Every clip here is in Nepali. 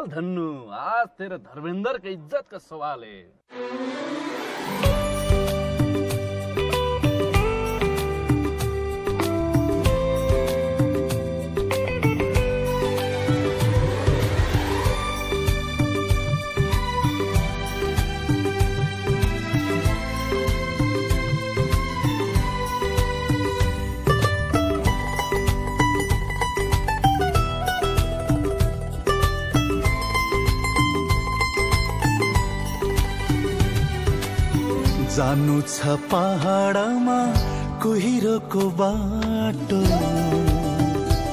धन्नु आज तेरे धर्मेंद्र के इज्जत का सवाल है। जानु छ पहाडमा कुहिरोको बाटो।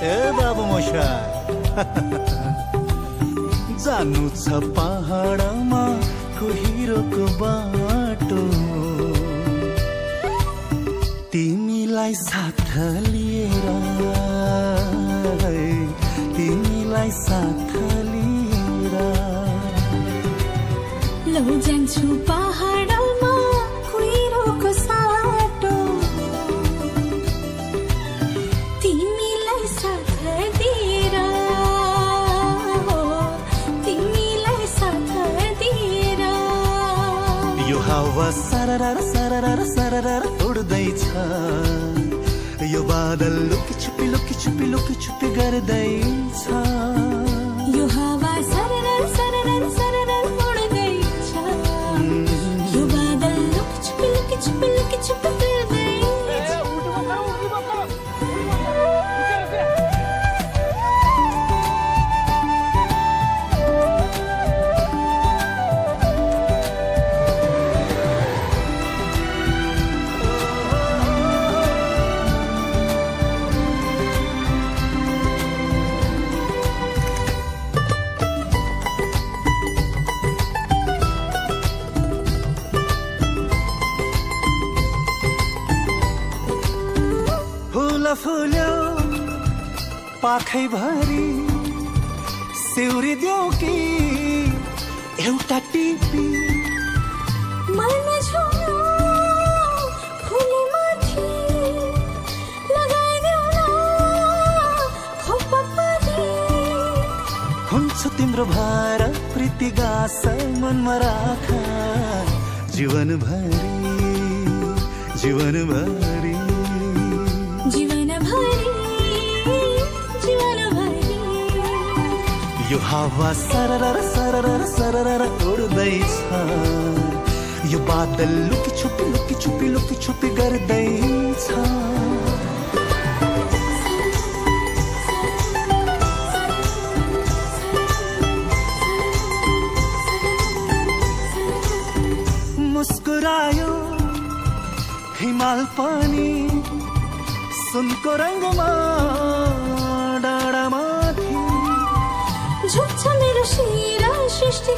ए बाबु मसा जानु छ पहाडमा कुहिरोको बाटो। तिमीलाई साथ लिएर तिमीलाई साथ लिएर। लौ जान्छु पहाडमा यो हावा सरर सरर सरर उड्दैछ। यो बादल लुकी छुपी लुकी छुपी लुकी छुपी गर्दैछ। फुल्यो पाखैभरि सिउरी देऊ कि एउटा टिपी? हुन्छ तिम्रो भार प्रीति गास मनमा राख। जीवनभरि जीवनभरि। यो हावा सरर सरर सरर उड्दैछ यो बादल लुकी छुपी लुकी छुपी लुकी छुपी गर्दैछ मुस्कुरायो हिमाल पनि, सुनको रङ्गमा शिरा सृष्टि